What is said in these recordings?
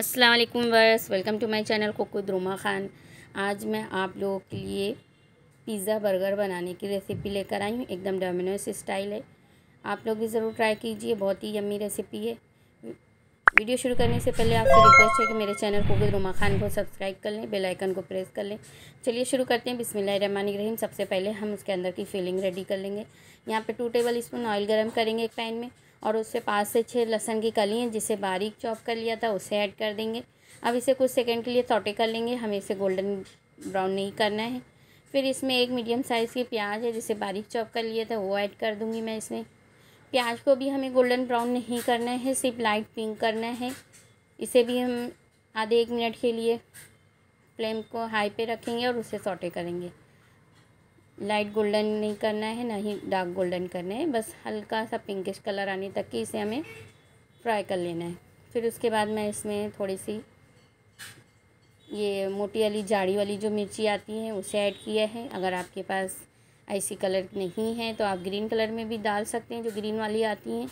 अस्सलाम वालेकुम वर्स वेलकम टू माय चैनल कोको द्रुमा खान। आज मैं आप लोगों के लिए पिज़्ज़ा बर्गर बनाने की रेसिपी लेकर आई हूँ। एकदम डोमिनोस स्टाइल है। आप लोग भी ज़रूर ट्राई कीजिए, बहुत ही यम्मी रेसिपी है। वीडियो शुरू करने से पहले आपसे रिक्वेस्ट है कि मेरे चैनल कोको द्रुमा खान को सब्सक्राइब कर लें, बेल आइकन को प्रेस कर लें। चलिए शुरू करते हैं। बिस्मिल्लाहिर्रहमानिर्रहीम सबसे पहले हम उसके अंदर की फिलिंग रेडी कर लेंगे। यहाँ पर टू टेबल स्पून ऑयल गर्म करेंगे एक पैन में। और उससे पाँच से छः लहसन की कली हैं, जिसे बारीक चॉप कर लिया था, उसे ऐड कर देंगे। अब इसे कुछ सेकंड के लिए तोटे कर लेंगे। हमें इसे गोल्डन ब्राउन नहीं करना है। फिर इसमें एक मीडियम साइज़ की प्याज है, जिसे बारीक चॉप कर लिया था, वो ऐड कर दूँगी मैं इसमें। प्याज को भी हमें गोल्डन ब्राउन नहीं करना है, सिर्फ़ लाइट पिंक करना है। इसे भी हम आधे एक मिनट के लिए फ्लेम को हाई पे रखेंगे और उसे सॉटे करेंगे। लाइट गोल्डन नहीं करना है, ना ही डार्क गोल्डन करना है। बस हल्का सा पिंकिश कलर आने तक की इसे हमें फ्राई कर लेना है। फिर उसके बाद मैं इसमें थोड़ी सी ये मोटी वाली जाड़ी वाली जो मिर्ची आती है, उसे ऐड किया है। अगर आपके पास ऐसी कलर नहीं है तो आप ग्रीन कलर में भी डाल सकते हैं, जो ग्रीन वाली आती हैं।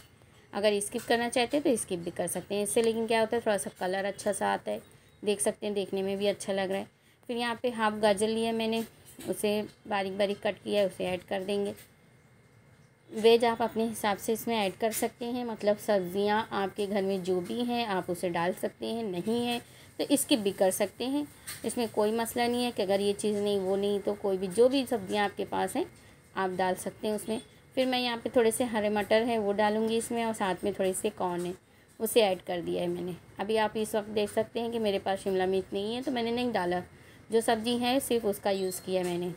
अगर स्किप करना चाहते हैं तो स्किप भी कर सकते हैं। इससे लेकिन क्या होता है, थोड़ा सा कलर अच्छा सा आता है। देख सकते हैं, देखने में भी अच्छा लग रहा है। फिर यहाँ पे हाफ़ गाजर लिया मैंने। उसे बारीक बारीक कट किया है उसे ऐड कर देंगे। वेज आप अपने हिसाब से इसमें ऐड कर सकते हैं मतलब सब्ज़ियाँ आपके घर में जो भी हैं, आप उसे डाल सकते हैं, नहीं है तो स्किप भी कर सकते हैं। इसमें कोई मसला नहीं है कि अगर ये चीज़ नहीं, वो नहीं तो कोई भी, जो भी सब्ज़ियाँ आपके पास हैं, आप डाल सकते हैं उसमें। फिर मैं यहाँ पे थोड़े से हरे मटर है, वो डालूँगी इसमें और साथ में थोड़े से कॉर्न है, उसे ऐड कर दिया है मैंने। अभी आप इस वक्त देख सकते हैं कि मेरे पास शिमला मिर्च नहीं है तो मैंने नहीं डाला। जो सब्ज़ी है सिर्फ़ उसका यूज़ किया मैंने।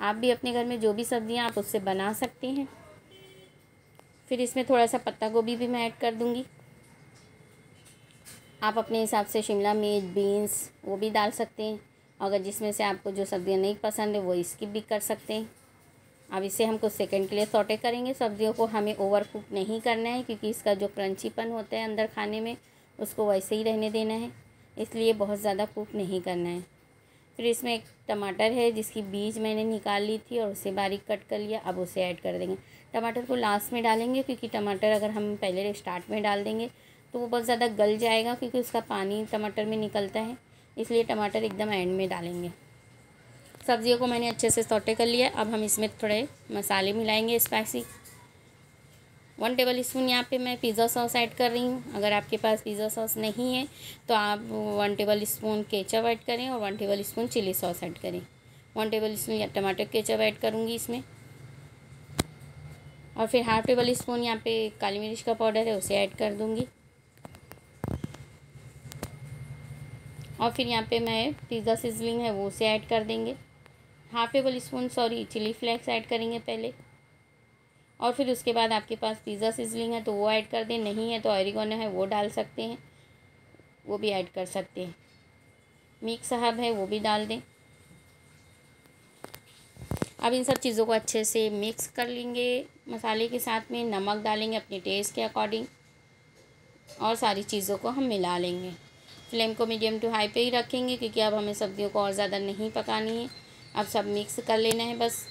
आप भी अपने घर में जो भी सब्ज़ियाँ आप उससे बना सकते हैं। फिर इसमें थोड़ा सा पत्ता गोभी भी मैं ऐड कर दूँगी। आप अपने हिसाब से शिमला मिर्च, बीन्स, वो भी डाल सकते हैं। अगर जिसमें से आपको जो सब्ज़ियाँ नहीं पसंद है, वो स्किप भी कर सकते हैं। अब इसे हम कुछ सेकंड के लिए सोटे करेंगे। सब्ज़ियों को हमें ओवर कुक नहीं करना है, क्योंकि इसका जो क्रंचीपन होता है अंदर खाने में, उसको वैसे ही रहने देना है। इसलिए बहुत ज़्यादा कुक नहीं करना है। फिर इसमें एक टमाटर है, जिसकी बीज मैंने निकाल ली थी और उसे बारीक कट कर लिया। अब उसे ऐड कर देंगे। टमाटर को लास्ट में डालेंगे, क्योंकि टमाटर अगर हम पहले स्टार्ट में डाल देंगे तो वो बहुत ज़्यादा गल जाएगा, क्योंकि उसका पानी टमाटर में निकलता है। इसलिए टमाटर एकदम एंड में डालेंगे। सब्जियों को मैंने अच्छे से सोटे कर लिया। अब हम इसमें थोड़े मसाले मिलाएँगे स्पाइसी। वन टेबल स्पून यहाँ पे मैं पिज़्ज़ा सॉस ऐड कर रही हूँ। अगर आपके पास पिज़्ज़ा सॉस नहीं है तो आप one tablespoon ketchup add करें और one tablespoon chilli sauce add करें। वन टेबल स्पून या टमाटर केचप ऐड करूँगी इसमें। और फिर हाफ़ टेबल स्पून यहाँ पे काली मिर्च का पाउडर है, उसे ऐड कर दूँगी। और फिर यहाँ पे मैं पिज़्ज़ा सिजलिंग है, वो उसे ऐड कर देंगे। Half tablespoon sorry chilli flakes add करेंगे पहले। और फिर उसके बाद आपके पास पिज़्ज़ा सिजलिंग है तो वो ऐड कर दें। नहीं है तो ऑरिगोनो है, वो डाल सकते हैं। वो भी ऐड कर सकते हैं। मिक्स हब है, वो भी डाल दें। अब इन सब चीज़ों को अच्छे से मिक्स कर लेंगे। मसाले के साथ में नमक डालेंगे अपने टेस्ट के अकॉर्डिंग और सारी चीज़ों को हम मिला लेंगे। फ्लेम को मीडियम टू हाई पे ही रखेंगे, क्योंकि अब हमें सब्जियों को और ज़्यादा नहीं पकानी है। अब सब मिक्स कर लेना है बस।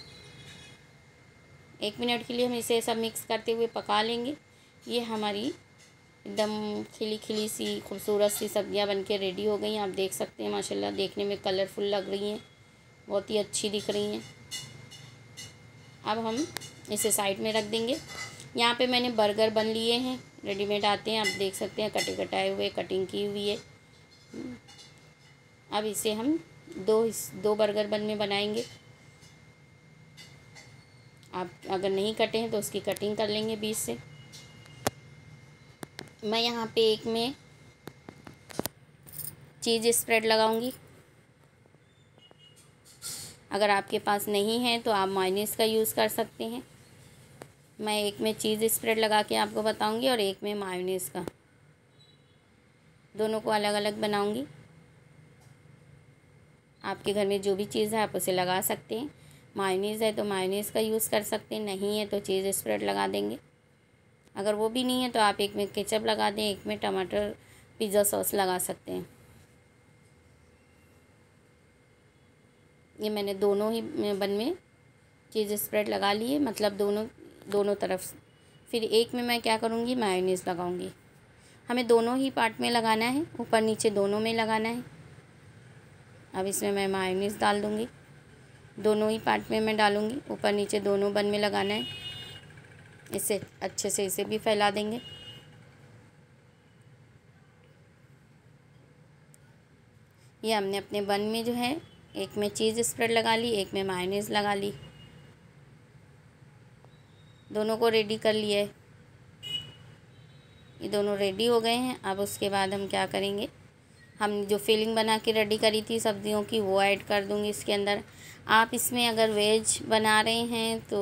एक मिनट के लिए हम इसे सब मिक्स करते हुए पका लेंगे। ये हमारी एकदम खिली खिली सी, खूबसूरत सी सब्ज़ियाँ बन के रेडी हो गई हैं। आप देख सकते हैं, माशाल्लाह, देखने में कलरफुल लग रही हैं। बहुत ही अच्छी दिख रही हैं। अब हम इसे साइड में रख देंगे। यहाँ पे मैंने बर्गर बन लिए हैं। रेडीमेड आते हैं। आप देख सकते हैं, कटे कटाए हुए कटिंग की हुई है। अब इसे हम दो दो बर्गर बन में बनाएँगे। आप अगर नहीं कटे हैं तो उसकी कटिंग कर लेंगे बीच से। मैं यहाँ पे एक में चीज़ स्प्रेड लगाऊँगी। अगर आपके पास नहीं है तो आप माइनस का यूज़ कर सकते हैं। मैं एक में चीज़ स्प्रेड लगा के आपको बताऊँगी और एक में मायोनीस का। दोनों को अलग अलग बनाऊँगी। आपके घर में जो भी चीज़ है आप उसे लगा सकते हैं। मायोनीज़ है तो मायोनीज़ का यूज़ कर सकते हैं, नहीं है तो चीज़ स्प्रेड लगा देंगे। अगर वो भी नहीं है तो आप एक में केचप लगा दें, एक में टमाटर, पिज़्ज़ा सॉस लगा सकते हैं। ये मैंने दोनों ही बन में चीज़ स्प्रेड लगा लिए मतलब दोनों दोनों तरफ़ फिर एक में मैं क्या करूँगी, मायोनीज़ लगाऊँगी। हमें दोनों ही पार्ट में लगाना है, ऊपर नीचे दोनों में लगाना है। अब इसमें मैं मायोनीस डाल दूँगी। दोनों ही पार्ट में मैं डालूँगी। ऊपर नीचे दोनों बन में लगाना है। इसे अच्छे से इसे भी फैला देंगे। ये हमने अपने बन में जो है, एक में चीज़ स्प्रेड लगा ली, एक में मायोनीज लगा ली। दोनों को रेडी कर लिया है। ये दोनों रेडी हो गए हैं। अब उसके बाद हम क्या करेंगे? हम जो फिलिंग बना के रेडी करी थी सब्जियों की, वो ऐड कर दूँगी इसके अंदर। आप इसमें अगर वेज बना रहे हैं तो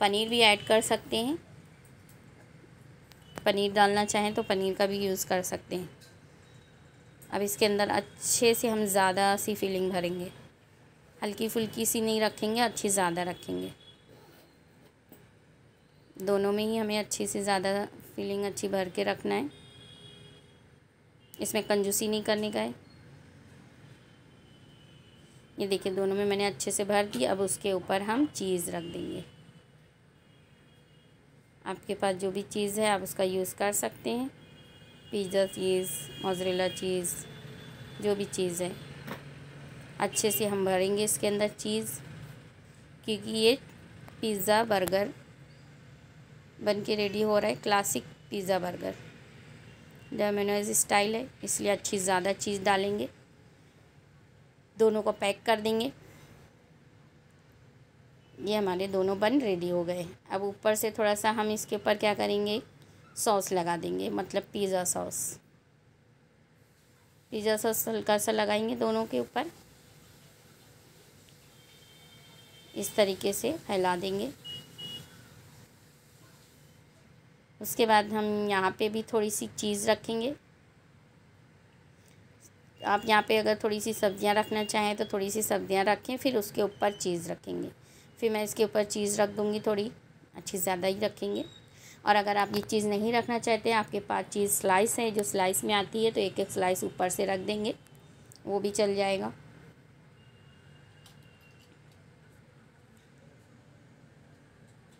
पनीर भी ऐड कर सकते हैं। पनीर डालना चाहें तो पनीर का भी यूज़ कर सकते हैं। अब इसके अंदर अच्छे से हम ज़्यादा सी फिलिंग भरेंगे। हल्की फुल्की सी नहीं रखेंगे, अच्छी ज़्यादा रखेंगे। दोनों में ही हमें अच्छी से ज़्यादा फिलिंग अच्छी भर के रखना है। इसमें कंजूसी नहीं करने का है। ये देखिए, दोनों में मैंने अच्छे से भर दिया। अब उसके ऊपर हम चीज़ रख देंगे। आपके पास जो भी चीज़ है, आप उसका यूज़ कर सकते हैं। पिज़्ज़ा चीज़, मोजरेला चीज़, जो भी चीज़ है। अच्छे से हम भरेंगे इसके अंदर चीज़, क्योंकि ये पिज़्ज़ा बर्गर बन के रेडी हो रहा है। Classic pizza burger. Domino's style है, इसलिए अच्छी ज़्यादा चीज़ डालेंगे। दोनों को पैक कर देंगे। ये हमारे दोनों बन रेडी हो गए। अब ऊपर से थोड़ा सा हम इसके ऊपर क्या करेंगे? सॉस लगा देंगे मतलब पिज़्ज़ा सॉस पिज़्ज़ा सॉस हल्का सा लगाएँगे दोनों के ऊपर। इस तरीके से फैला देंगे। उसके बाद हम यहाँ पे भी थोड़ी सी चीज़ रखेंगे। आप यहाँ पे अगर थोड़ी सी सब्ज़ियाँ रखना चाहें तो थोड़ी सी सब्ज़ियाँ रखें, फिर उसके ऊपर चीज़ रखेंगे। फिर मैं इसके ऊपर चीज़ रख दूँगी थोड़ी, अच्छी ज़्यादा ही रखेंगे। और अगर आप ये चीज़ नहीं रखना चाहते, आपके पास चीज़ स्लाइस है, जो स्लाइस में आती है तो एक एक स्लाइस ऊपर से रख देंगे, वो भी चल जाएगा।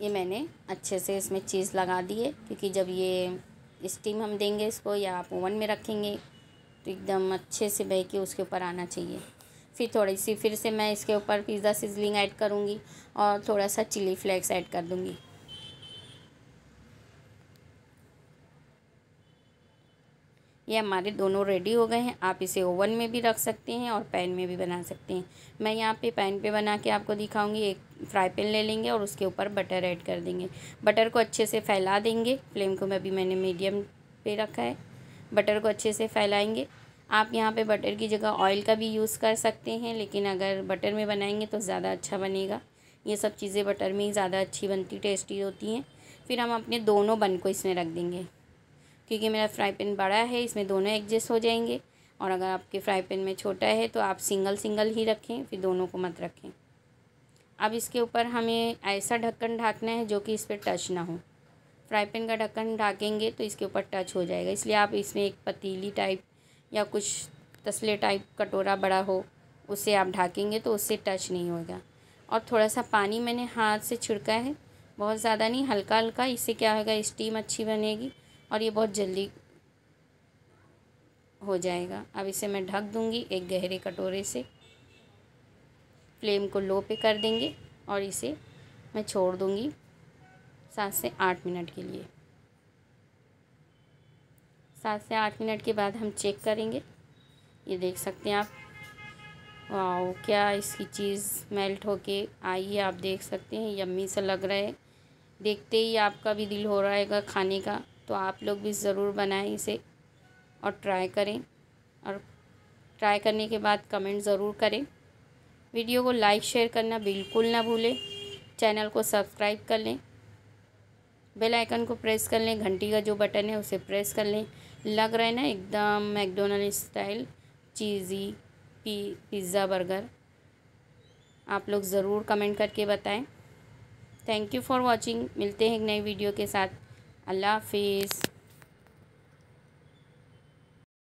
ये मैंने अच्छे से इसमें चीज़ लगा दी है, क्योंकि जब ये स्टीम हम देंगे इसको या आप ओवन में रखेंगे तो एकदम अच्छे से बह के उसके ऊपर आना चाहिए। फिर थोड़ी सी, फिर से मैं इसके ऊपर पिज़्ज़ा सिजलिंग ऐड करूँगी और थोड़ा सा चिली फ्लेक्स ऐड कर दूँगी। ये हमारे दोनों रेडी हो गए हैं। आप इसे ओवन में भी रख सकते हैं और पैन में भी बना सकते हैं। मैं यहाँ पे पैन पे बना के आपको दिखाऊँगी। एक फ्राई पैन ले लेंगे और उसके ऊपर बटर ऐड कर देंगे। बटर को अच्छे से फैला देंगे। फ्लेम को मैं अभी मैंने मीडियम पे रखा है। बटर को अच्छे से फैलाएँगे। आप यहाँ पे बटर की जगह ऑयल का भी यूज़ कर सकते हैं, लेकिन अगर बटर में बनाएँगे तो ज़्यादा अच्छा बनेगा। ये सब चीज़ें बटर में ही ज़्यादा अच्छी बनती टेस्टी होती हैं। फिर हम अपने दोनों बन को इसमें रख देंगे। क्योंकि मेरा फ्राई पैन बड़ा है, इसमें दोनों एडजस्ट हो जाएँगे। और अगर आपके फ्राई पैन में छोटा है तो आप सिंगल सिंगल ही रखें, फिर दोनों को मत रखें। अब इसके ऊपर हमें ऐसा ढक्कन ढाकना है जो कि इस पर टच ना हो। फ्राई पैन का ढक्कन ढाकेंगे तो इसके ऊपर टच हो जाएगा। इसलिए आप इसमें एक पतीली टाइप या कुछ तसले टाइप कटोरा बड़ा हो उससे आप ढाकेंगे तो उससे टच नहीं होगा। और थोड़ा सा पानी मैंने हाथ से छिड़का है, बहुत ज़्यादा नहीं हल्का हल्का इससे क्या होगा, स्टीम अच्छी बनेगी। और ये बहुत जल्दी हो जाएगा। अब इसे मैं ढक दूँगी एक गहरे कटोरे से। फ्लेम को लो पे कर देंगे और इसे मैं छोड़ दूँगी सात से आठ मिनट के लिए। सात से आठ मिनट के बाद हम चेक करेंगे। ये देख सकते हैं आप। वाह क्या इसकी चीज़ मेल्ट होके आई है, आप देख सकते हैं। यम्मी सा लग रहा है। देखते ही आपका भी दिल हो रहा है खाने का। तो आप लोग भी ज़रूर बनाएँ इसे और ट्राई करें। और ट्राई करने के बाद कमेंट ज़रूर करें। वीडियो को लाइक शेयर करना बिल्कुल ना भूलें। चैनल को सब्सक्राइब कर लें। बेल आइकन को प्रेस कर लें। घंटी का जो बटन है उसे प्रेस कर लें। लग रहा है ना एकदम McDonald style cheesy p pizza burger आप लोग ज़रूर कमेंट करके बताएँ। थैंक यू फॉर वॉचिंग मिलते हैं एक नई वीडियो के साथ। अल्लाह हाफिज़।